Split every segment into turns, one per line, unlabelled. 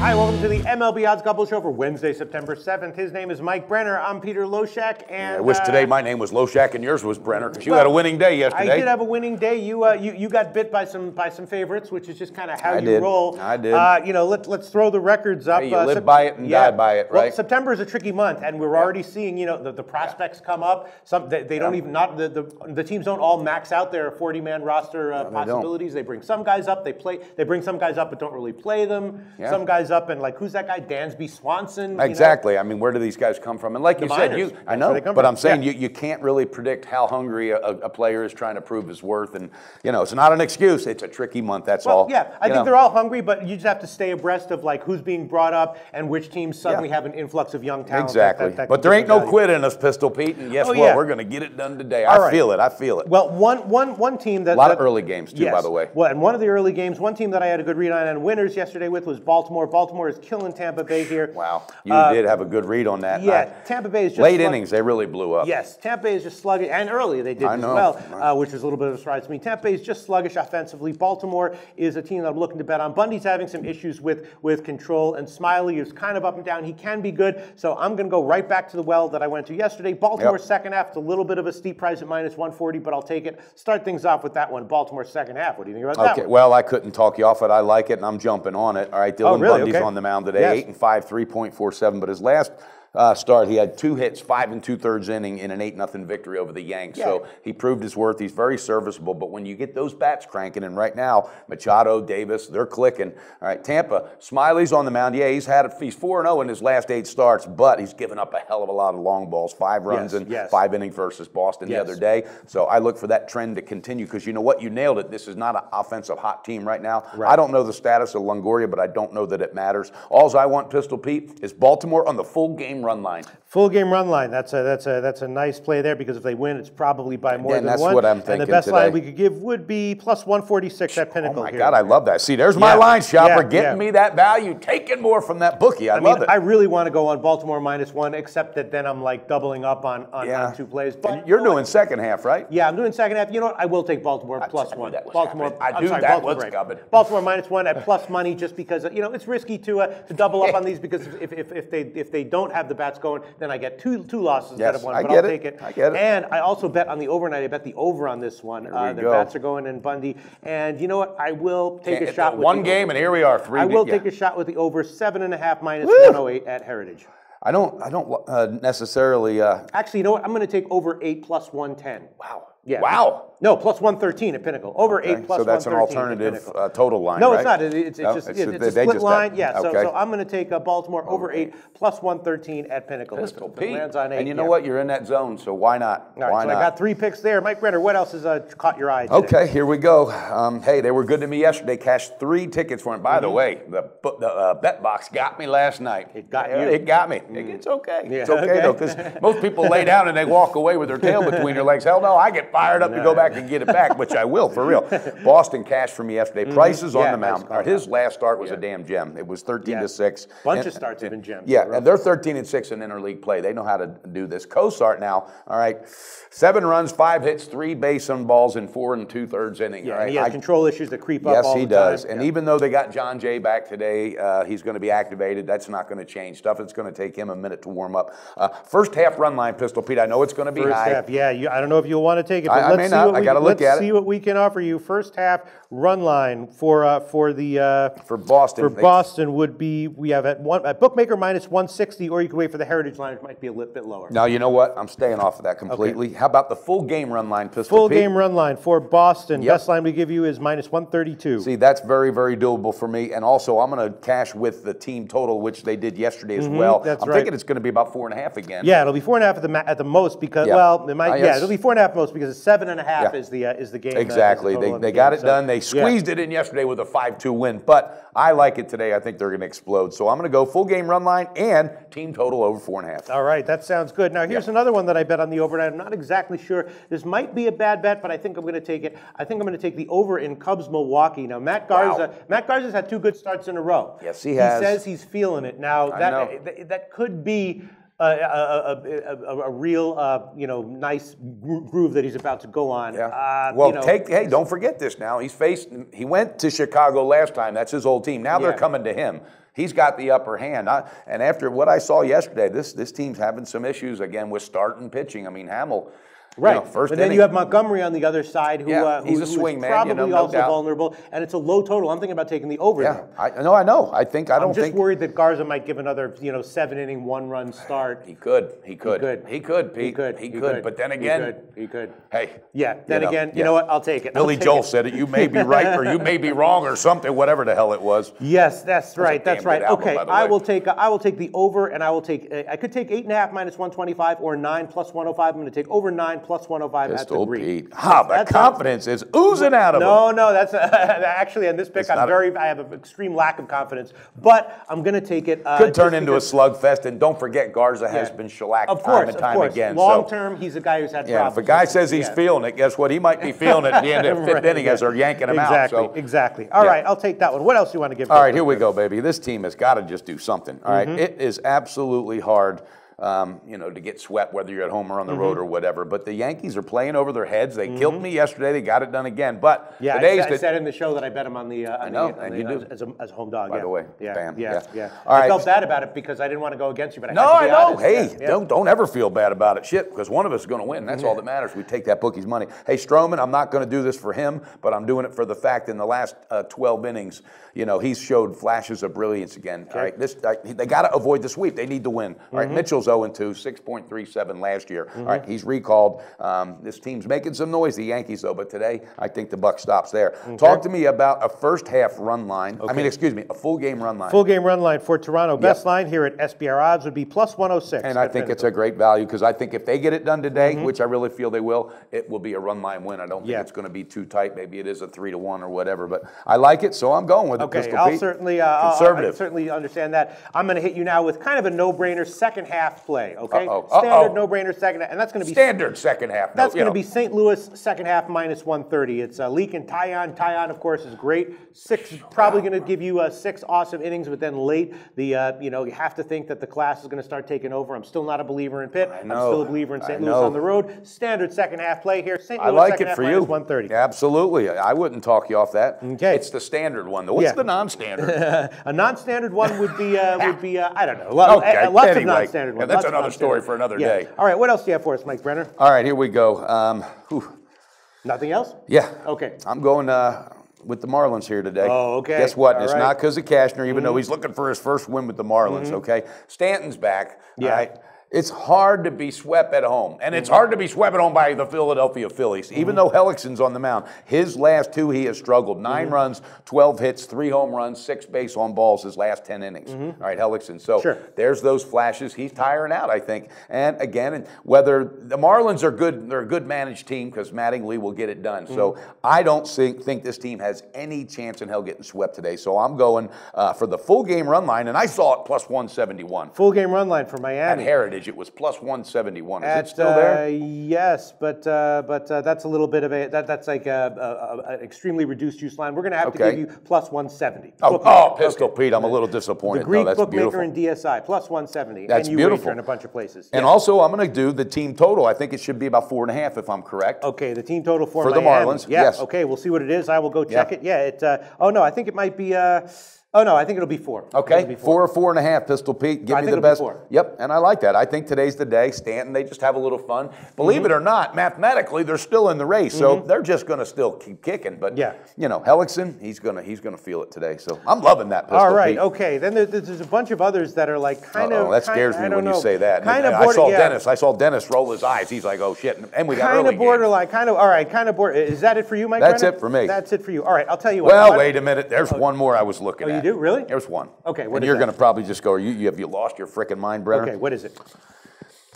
Hi, welcome to the MLB Odds Couple Show for Wednesday, September 7th. His name is Mike Brenner. I'm Peter Loshak, and
I wish
uh,
today my name was Loshak and yours was Brenner because you
well,
had a winning day yesterday.
I did have a winning day. You, uh, you, you got bit by some by some favorites, which is just kind of how
I
you
did.
roll.
I did.
Uh, you know, let, let's throw the records up.
Hey, you
Uh,
live by it and die by it,
Well,
right?
September is a tricky month, and we're already seeing you know the, the prospects come up. Some they, they don't even not the, the the teams don't all max out their 40 man roster uh, possibilities. They bring some guys up. They play. They bring some guys up, but don't really play them.
Yeah.
Some guys up, and like who's that guy? Dansby Swanson. you know?
Exactly. I mean, where do these guys come from? And like
The
you said,
minors.
you I know,
where they come
but
from.
I'm saying
Yeah.
you, you can't really predict how hungry a, a player is trying to prove his worth. And you know, it's not an excuse. It's a tricky month. That's
Well,
all.
yeah, I
You
think
know.
they're all hungry, but you just have to stay abreast of like who's being brought up and which teams suddenly
Yeah.
have an influx of young talent.
Exactly.
that- that
but there ain't no
value.
quit in us, Pistol Pete. And guess
Oh,
what?
yeah.
We're going to get it done today.
All
I
right.
feel it. I feel it.
Well, one, one, one team that
A lot of early games, too, by the way.
Well, and one of the early games, one team that I had a good read on and winners yesterday with was Baltimore. Baltimore is killing Tampa Bay here.
wow. You
Uh,
did have a good read on that.
Yeah,
I-
Tampa Bay is just
late
slug-
innings, they really blew up.
Yes, Tampa Bay is just sluggish, and early they did
I
as
know.
well, uh, which is a little bit of a surprise to me. Tampa Bay is just sluggish offensively. Baltimore is a team that I'm looking to bet on. Bundy's having some issues with with control, and Smyly is kind of up and down. He can be good, so I'm going to go right back to the well that I went to yesterday. Baltimore
Yep.
second half, it's a little bit of a steep price at minus 140, but I'll take it. Start things off with that one. Baltimore second half. What do you think about that
Okay, well, I couldn't talk you off it. I like it, and I'm jumping on it. All right, Dylan
Oh, really?
Bundy's
Okay.
on the mound today,
Yes.
eight and five, three point four seven. But his last uh, start, he had two hits, five and two thirds inning in an eight nothing victory over the Yanks. So he proved his worth. He's very serviceable. But when you get those bats cranking, and right now Machado, Davis, they're clicking. All right, Tampa, Smyly's on the mound. Yeah, he's had he's four and zero in his last eight starts, but he's given up a hell of a lot of long balls, five runs
Yes,
in
yes.
five innings versus Boston
Yes.
the other day. So I look for that trend to continue because you know what? You nailed it. This is not an offensive hot team right now. I don't know the status of Longoria, but I don't know that it matters. Alls I want, Pistol Pete, is Baltimore on the full game run line.
Full game run line. That's a that's a that's a nice play there because if they win, it's probably by more
And
than
that's
one.
what I'm
And
thinking
the best line
today.
we could give would be plus 146 at Pinnacle.
Oh my
here.
God, I love that. See, there's my
Yeah.
line, shopper,
Yeah,
getting
yeah.
me that value, taking more from that bookie. I,
I
love
mean,
it.
I really want to go on Baltimore minus one, except that then I'm like doubling up on, on, on two plays. But
And you're doing second half, right?
Yeah, I'm doing second half. You know what? I will take Baltimore plus
I knew
one.
that was
Baltimore.
happening. I
I'm
knew
sorry,
that
Baltimore,
was
right.
coming.
Baltimore minus one at plus money, just because you know it's risky to uh, to double up on these because if, if, if they if they don't have the bats going, then I get two two losses instead
Yes,
of one.
I
but
get
I'll
it.
take it.
I get it.
And I also bet on the overnight. I bet the over on this one. Uh, the
go.
bats are going in Bundy, and you know what? I will take
Can't-
a shot. with
one game,
over.
and here we are, three.
I will
yeah.
take a shot with the over seven and a half minus
Woo!
108 at Heritage.
I don't. I don't uh, necessarily. Uh,
Actually, you know what? I'm going to take over eight plus 110.
wow.
Yeah.
Wow.
No, plus 113 at Pinnacle. Over
Okay,
eight plus
so that's an
113 at
alternative uh, total line.
No,
right?
it's not. It- It's, it's
No,
just
it's
it's,
a-
it's a split
just
line.
have-
Yeah. So,
okay.
so I'm going to take uh, Baltimore over eight plus 113 at Pinnacle.
Pistol
it
Pete.
lands on eight,
and you know
yeah.
what? You're in that zone, so why not?
All right,
why
so
not?
I got three picks there. Mike Brenner, what else has uh, caught your eye? Today?
Okay, here we go. Um, hey, they were good to me yesterday. Cashed three tickets for it. By the way, the, the uh, bet box got me last night.
Mm-hmm. It got you?
It got me. It's okay.
Yeah,
it's okay,
okay.
though, because most people lay down and they walk away with their tail between their legs. Hell no, I get fired up to go back and get it back, which I will for real. Boston cashed for me yesterday. Prices on
Mm-hmm. Yeah,
the
nice
mound.
call.
His last start was a damn gem. It was 13
Yeah.
to six.
Bunch
And-
of starts have been gems.
yeah, and they're 13 and 6 in interleague play. They know how to do this. Cosart now, all right, seven runs, five hits, three base on balls in four and two thirds inning.
Yeah,
all
and he has
I-
control issues that creep up
Yes,
all
he
the time.
does. And
Yeah.
even though they got Jon Jay back today, uh, he's going to be activated. That's not going to change. Stuff it's going to take him a minute to warm up. Uh, first half run line, Pistol Pete. I know it's going to be
First
high.
half, yeah. You, I don't know if you'll want to take it, but
I- I
let's
may
see
not.
what
I gotta look
let's
at it.
see what we can offer you. First half run line for uh, for the uh,
For Boston,
for Boston would be we have at one at bookmaker minus 160, or you can wait for the Heritage line, which might be a little bit lower.
Now you know what? I'm staying off of that completely. How about the full game run line, Pistol
Full
Pete?
game run line for Boston.
Yep.
Best line we give you is minus 132.
See, that's very, very doable for me. And also, I'm going to cash with the team total, which they did yesterday as well.
Mm-hmm. that's
I'm
right.
thinking it's going to be about four and a half again.
yeah, it'll be four and a half at the ma- at the most because
Yeah.
well, it might
Ah,
yeah, it'll be four and a half most because seven and a half
Yeah.
is the uh, is the game. uh, the
Exactly. They,
the
they got
game.
it
So,
done. They
yeah.
squeezed it in yesterday with a 5 2 win. But I like it today. I think they're going to explode. So I'm going to go full game run line and team total over four and a half.
All right, that sounds good. Now here's another one that I bet on the overnight. I'm not exactly sure. This might be a bad bet, but I think I'm going to take it. I think I'm going to take the over in Cubs Milwaukee. Now Matt Garza,
Wow.
Matt Garza's had two good starts in a row.
Yes, he has.
He says he's feeling it. Now that, that could be a, a, a, a, a real, uh, you know, nice groove that he's about to go on.
Yeah.
Uh,
well,
you know,
take hey, don't forget this now. He's faced he went to Chicago last time. That's his old team. Now they're coming to him. He's got the upper hand. I, and after what I saw yesterday, this this team's having some issues again with starting pitching. I mean, Hammel, you
Right.
know, first
but then
inning,
you have Montgomery on the other side, who,
Yeah,
uh, who
he's a
who is
swing man, you
probably
know, no
also vulnerable, and it's a low total. I'm thinking about taking the over.
yeah,
there.
I no, I know. I think I don't
I'm just
think
worried that Garza might give another, you know, seven inning, one run start.
he could. He could.
He could.
He could. Pete.
He could.
He could. But then again,
he could. He could.
hey.
Yeah. Then
know,
again, you
yeah.
know what? I'll take it.
Billy
take
Joel
it.
said it. You may be right or you may be wrong or something, whatever the hell it was.
Yes, that's right. That's right. okay, I will take. I will take the over, and I will take. I could take eight and a half minus one twenty five or nine plus one hundred five. I'm going to take over nine plus one hundred five at the
Pistol
green.
Pete. Ha, the
That's-
confidence is oozing out of him.
No, no, that's actually on this pick.
It's
I'm very. I have an extreme lack of confidence, but I'm going to take it. Uh,
Could turn into a slugfest, and don't forget Garza has been shellacked
Of course,
time and time
of course.
again.
Long
so,
term, he's a guy who's had
yeah,
problems.
if a guy says he's
Yeah.
feeling it, guess what? He might be feeling it at the end of the fifth
Right,
inning as they're yanking him
exactly,
out. So,
Exactly. All
Yeah.
right, I'll take that one. What else do you want to give?
all right, here we go, baby. This team has got to just do something. All right,
Mm-hmm.
it is absolutely hard. Um, you know, to get swept, whether you're at home or on the road
Mm-hmm.
or whatever. But the Yankees are playing over their heads. They killed me yesterday. They got it done again. But
Yeah, I,
today's
said, I
the,
said in the show that I bet him on the. Uh, on
know,
the,
and
the,
you do.
As, a, as a home dog.
By
yeah.
the way,
yeah,
bam,
yeah,
yeah.
yeah.
All
I
right.
felt bad about it because I didn't want to go against you, but I
No,
to
I know.
honest.
Hey,
Yeah, yeah.
don't don't ever feel bad about it. Shit, because one of us is going to win. That's all that matters. We take that bookie's money. Hey, Stroman, I'm not going to do this for him, but I'm doing it for the fact in the last uh, 12 innings, you know, he's showed flashes of brilliance again. All right, this uh, they got to avoid the sweep. They need to win. All right, Mitchell's 0 2, 6.37 last year. All right, he's recalled. Um, this team's making some noise, the Yankees though, but today I think the buck stops there. Talk to me about a first half run line. I mean, excuse me, a full game run line.
Full game run line for Toronto. Best line here at SBR odds would be plus 106.
And I think it's a great value because I think if they get it done today, which I really feel they will, it will be a run line win. I don't think
Yeah.
it's going to be too tight. Maybe it is a three to one or whatever, but I like it, so I'm going with it.
Okay, I'll
Pete.
certainly, uh, I'll-
conservative.
I certainly understand that. I'm going to hit you now with kind of a no-brainer second half play. Okay,
Uh-oh,
standard
uh-oh.
no-brainer second, half, and that's going to be
Standard second half.
That's
you
going to be St. Louis second half minus 130. It's uh, Leake and Taillon. Taillon, of course, is great. Six, probably going to give you uh, six awesome innings, but then late, the uh, you know you have to think that the class is going to start taking over. I'm still not a believer in Pitt. I'm still a believer in St. Louis on the road. Standard second half play here. St. Louis
I like
second
it
half
for
minus
you.
130.
Absolutely. I wouldn't talk you off that.
Okay.
It's the standard one. though. What's
Yeah.
the non-standard?
A non-standard one would be uh, would be uh, I don't know. Lo-
Okay,
lots
anyway.
of non-standard
Yeah, that's
lots
another story for another
Yeah.
day.
All right, what else do you have for us, Mike Brenner?
All right, here we go. Um.
Nothing else?
Yeah.
Okay.
I'm going uh, with the Marlins here today.
Oh, okay.
Guess what?
All
it's
right. Mm-hmm.
not because of Cashner, even though he's looking for his first win with the Marlins, okay? Stanton's back.
Yeah.
All right? It's hard to be swept at home. And it's hard to be swept at home by the Philadelphia Phillies.
Mm-hmm.
Even though Hellickson's on the mound, his last two, he has struggled. 9
Mm-hmm.
runs, 12 hits, three home runs, six base on balls his last 10 innings. All right, Hellickson. So
Mm-hmm. Sure.
there's those flashes. He's tiring out, I think. And again, and whether the Marlins are good, they're a good managed team because Mattingly will get it done. So
Mm-hmm.
I don't think, think this team has any chance in hell getting swept today. So I'm going uh, for the full game run line, and I saw it plus 171.
Full game run line for
At
Miami.
It was plus 171. Is
At,
it still there?
uh, yes, but uh, but uh, that's a little bit of a that, that's like a, a, a, an extremely reduced use line. We're going to have to give you plus 170.
Oh,
Book-
oh, Pistol
okay.
Pete, I'm a little disappointed.
The Greek
no, that's
bookmaker and DSI plus 170.
That's
and you
beautiful.
in a bunch of places.
and
Yeah.
also, I'm going to do the team total. I think it should be about four and a half, if I'm correct.
Okay, the team total for,
For the Marlins,
Yeah.
yes.
Okay, we'll see what it is. I will go check
Yeah.
it. Yeah. It. Uh, oh no, I think it might be. Oh no, I think it'll be four.
Okay,
be
four or four and a half, Pistol Pete. Give
I
me
think
the
it'll be
best.
four.
Yep, and I like that. I think today's the day. Stanton, they just have a little fun. Believe
Mm-hmm.
it or not, mathematically, they're still in the race, so they're just going to still keep kicking. But
Yeah.
you know, Hellickson, he's gonna he's gonna feel it today. So I'm loving that. Pistol
All right.
Pete.
Okay. Then there, there's a bunch of others that are like kind
Uh-oh,
of.
that scares
I
me when you say that.
Kind of.
I saw
yeah.
Dennis. I saw Dennis roll his eyes. He's like, "Oh shit!" And we got
Kind
early
of
games.
borderline. Kind of. All right. Kind of border. Is that it for you, Mike?
That's
Brenner?
it for me.
That's it for you. All right. I'll tell you what.
Well, wait a minute. There's one more I was looking
Oh, you do? Really?
There's one.
Okay, what
and you're going to probably just go. You, you have you lost your freaking mind, Brenner?
Okay. What is it?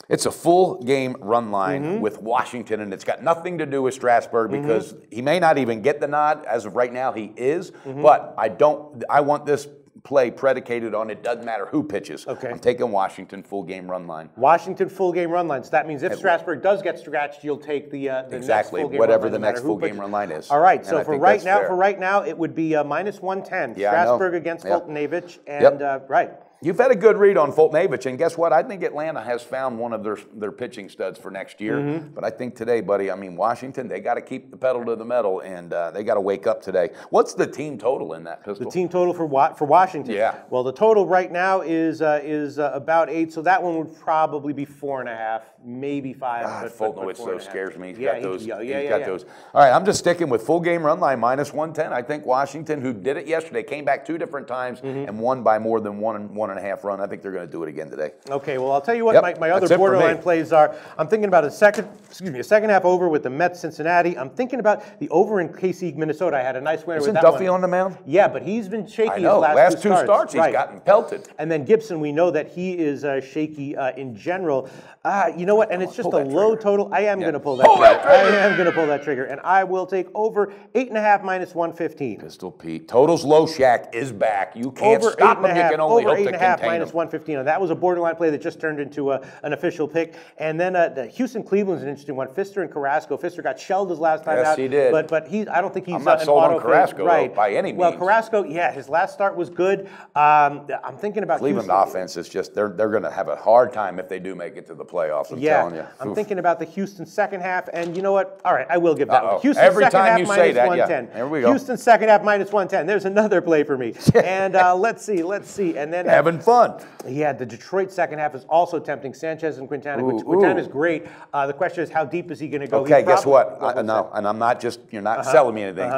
It's a full game run line
Mm-hmm.
with Washington, and it's got nothing to do with Strasburg because he may not even get the nod. As of right now, he is.
Mm-hmm.
But I don't. I want this play predicated on it doesn't matter who pitches.
Okay.
I'm taking Washington full game run line.
Washington full game run lines. That means if Strasburg does get scratched, you'll take the, uh, the
Exactly,
next full game
whatever
line,
the
no
next full game run line is.
All right.
And
So
I
for right now,
fair.
for right now, it would be uh, minus 110.
Yeah,
Strasburg against
Yeah.
Fulton Avich, and uh, right.
You've had a good read on Foltynewicz, and guess what? I think Atlanta has found one of their their pitching studs for next year.
Mm-hmm.
But I think today, buddy, I mean Washington, they got to keep the pedal to the metal, and uh, they got to wake up today. What's the team total in that pistol?
The team total for Wa- for Washington.
Yeah.
Well, the total right now is uh, is uh, about eight, so that one would probably be four and a half, maybe five.
God,
but, but, four
so
and a half.
scares me. He's
yeah,
got those.
He, yeah, yeah,
he's
yeah,
got
yeah.
those. All right, I'm just sticking with full game run line minus 110. I think Washington, who did it yesterday, came back two different times
Mm-hmm.
and won by more than one and one and a half run. I think they're going to do it again today.
Okay, well, I'll tell you what
Yep,
my, my other
that's it for me.
borderline plays are. I'm thinking about a second, excuse me, a second half over with the Mets Cincinnati. I'm thinking about the over in KC Minnesota. I had a nice winner
Isn't
with that
Duffy
one.
on the mound?
Yeah, but he's been shaky
I know.
last,
Last
two
two
starts.
starts, he's
right.
gotten pelted.
And then Gibson, we know that he is uh, shaky uh, in general. Uh, you know what? And it's just a low
trigger.
total. I am going to pull that
Pull
trigger.
that trigger.
I am going to pull that trigger. And I will take over eight and a half minus 115.
Pistol Pete. Totals low shack is back. You can't
over
stop him. You can only hope to
half
contain
115. And that was a borderline play that just turned into a, an official pick. And then uh, the Houston Cleveland's an interesting one. Fister and Carrasco. Fister got shelled his last time
Yes,
out.
he did.
But but he, I don't think he's
I'm not
uh,
sold on Carrasco, though,
right
by any means. Well.
Carrasco, yeah, his last start was good. Um, I'm thinking about
Cleveland
Houston.
offense is just they're they're going to have a hard time if they do make it to the playoffs. I'm
Yeah,
telling you.
I'm
Oof.
thinking about the Houston second half, and you know what? All right, I will give that
Uh-oh.
one. Houston
Every
second
time
half
you say
minus
that, yeah.
110.
There we go.
Houston second half minus 110. There's another play for me. and uh, let's see, let's see, and then
having fun.
Yeah, the Detroit second half is also tempting. Sanchez and Quintana.
Ooh,
Quintana is great. Uh, the question is, how deep is he going to go?
Okay,
He's
guess what? I, no, and I'm not just you're not
Uh-huh.
selling me anything.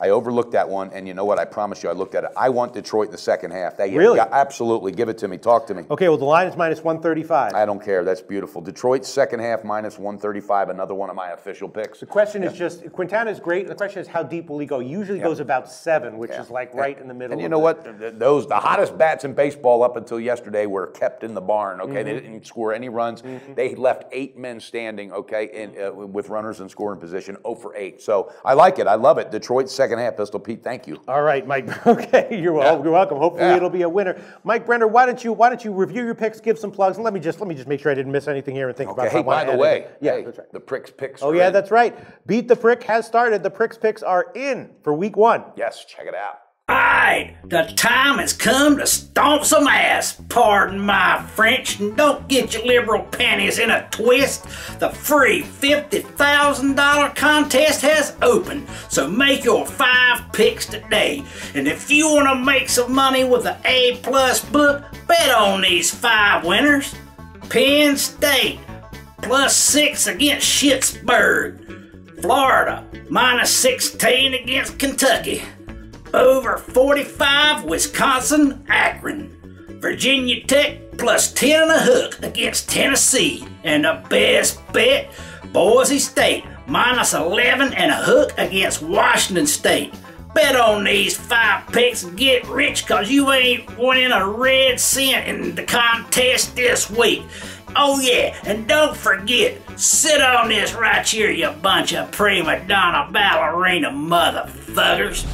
I overlooked that one, and you know what? I promise you, I looked at it. I want Detroit in the second half. They,
Really?
yeah, absolutely. Give it to me. Talk to me.
Okay, well, the line is minus 135.
I don't care. That's beautiful. Detroit second half minus 135. Another one of my official picks.
the question is just, Quintana is great. The question is, how deep will he go? Usually goes about seven, which is like right in the middle.
And you
of
know
the-
what? Th- th- Those the hottest bats in baseball up until yesterday were kept in the barn. Okay,
Mm-hmm.
they didn't score any runs. They left eight men standing. Okay, in, uh, with runners in scoring position, 0 for 8. So I like it. I love it. Detroit second half. Pistol Pete. Thank you.
All right, Mike. Okay, you're, wel- you're welcome. Hopefully,
Yeah.
it'll be a winner. Mike Brenner, why don't you why don't you review your picks, give some plugs, and let me just let me just make sure I didn't miss anything here and think about.
Okay.
if
Hey, by the way,
anything. yeah,
hey,
that's right.
the pricks picks.
Oh yeah,
in.
that's right. Beat the Prick has started. The Pricks picks are in for week one.
Yes, check it out.
Alright, the time has come to stomp some ass. Pardon my French, and don't get your liberal panties in a twist. The free $50,000 contest has opened, so make your five picks today. And if you want to make some money with the A plus book, bet on these five winners. Penn State, plus six against Schittsburg. Florida, minus 16 against Kentucky. Over 45, Wisconsin, Akron. Virginia Tech plus 10 and a hook against Tennessee. And the best bet, Boise State minus 11 and a hook against Washington State. Bet on these five picks and get rich cause you ain't winning a red cent in the contest this week. Oh yeah, and don't forget, sit on this right here, you bunch of prima donna ballerina motherfuckers.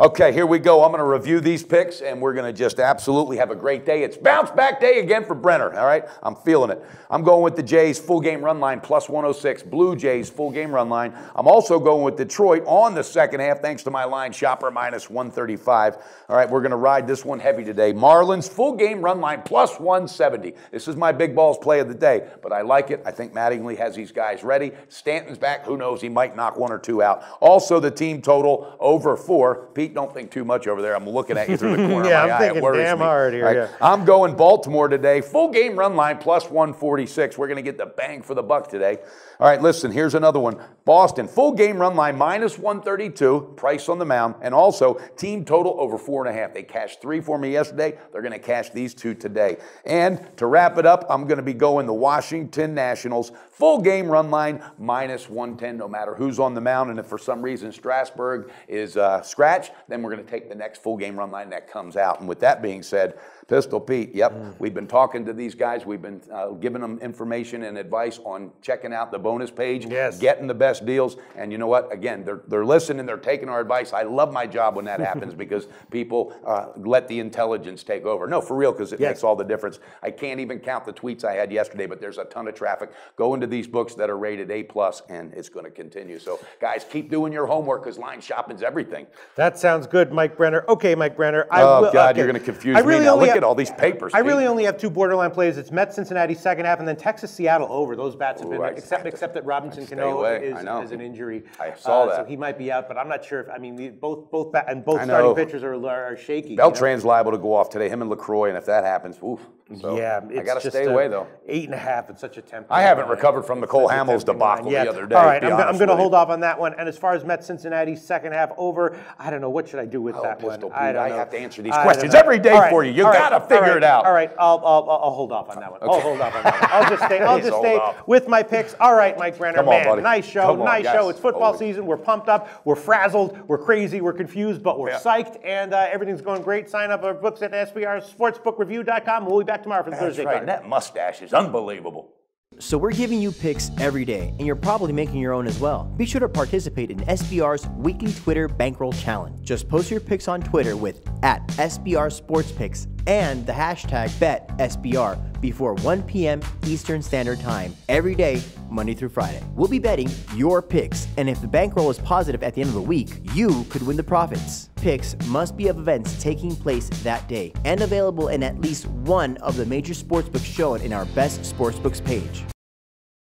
Okay, here we go. I'm going to review these picks, and we're going to just absolutely have a great day. It's bounce back day again for Brenner. All right, I'm feeling it. I'm going with the Jays full game run line plus 106. Blue Jays full game run line. I'm also going with Detroit on the second half, thanks to my line shopper minus 135. All right, we're going to ride this one heavy today. Marlins full game run line plus 170. This is my big balls play of the day, but I like it. I think Mattingly has these guys ready. Stanton's back. Who knows? He might knock one or two out. Also, the team total over four. Pete, don't think too much over there. I'm looking at you through the corner
Yeah,
of my
I'm
eye.
Thinking damn
me.
hard here,
All
yeah.
I'm going Baltimore today. Full game run line plus 146. We're going to get the bang for the buck today. All right, listen, here's another one. Boston, full game run line minus 132, price on the mound, and also team total over four and a half. They cashed three for me yesterday. They're going to cash these two today. And to wrap it up, I'm going to be going the Washington Nationals, full game run line minus 110, no matter who's on the mound. And if for some reason Strasburg is uh, scratched, then we're going to take the next full game run line that comes out. And with that being said, Pistol Pete, yep, we've been talking to these guys. We've been uh, giving them information and advice on checking out the bonus page,
Yes.
getting the best deals. And you know what? Again, they're, they're listening, they're taking our advice. I love my job when that happens because people uh, let the intelligence take over. No, for real, because it
Yes.
makes all the difference. I can't even count the tweets I had yesterday, but there's a ton of traffic. Go into these books that are rated A plus, and it's going to continue. So, guys, keep doing your homework because line shopping's everything.
That sounds good, Mike Brenner. Okay, Mike Brenner. I
Oh,
will-
God,
okay.
you're gonna confuse
I
me
really
now.
only
Look
have-
at all these papers,
I really only have two borderline plays. It's Mets Cincinnati second half, and then Texas Seattle over. Those bats have been
Ooh, I-
except except that Robinson Cano is, is an injury.
I saw
Uh, So he might be out, but I'm not sure if I mean both both bat, and both starting pitchers are, are shaky. you know?
Beltran's liable to go off today. Him and Lucroy, and if that happens, oof. So
yeah,
I got to stay away though.
Eight and a half. It's such a tempting.
I haven't
line.
recovered from the Cole Hamels debacle the other day,
All right,
to
I'm, going to hold off on that one. And as far as Mets Cincinnati second half over, I don't know what should I do with
Oh,
that one. Don't
I have to answer these
I
questions every day
right,
for you. You
right,
gotta figure
right,
it out.
All right, I'll, I'll, I'll hold off on that one. I'll hold off on that one. I'll just stay. I'll just stay with my picks. All right, Mike Brenner, man,
buddy.
nice show,
on,
nice show. It's football
Holy-
season. We're pumped up. We're frazzled. We're crazy. We're confused, but we're psyched, and uh, everything's going great. Sign up our books at SBRSportsbookReview.com. We'll be back tomorrow for the
That's
Thursday
right.
card.
That mustache is unbelievable.
So we're giving you picks every day, and you're probably making your own as well. Be sure to participate in SBR's weekly Twitter bankroll challenge. Just post your picks on Twitter with at SBR Sports Picks and the hashtag BetSBR before 1 p.m. Eastern Standard Time every day, Monday through Friday. We'll be betting your picks, and if the bankroll is positive at the end of the week, you could win the profits. Picks must be of events taking place that day and available in at least one of the major sportsbooks shown in our Best Sportsbooks page.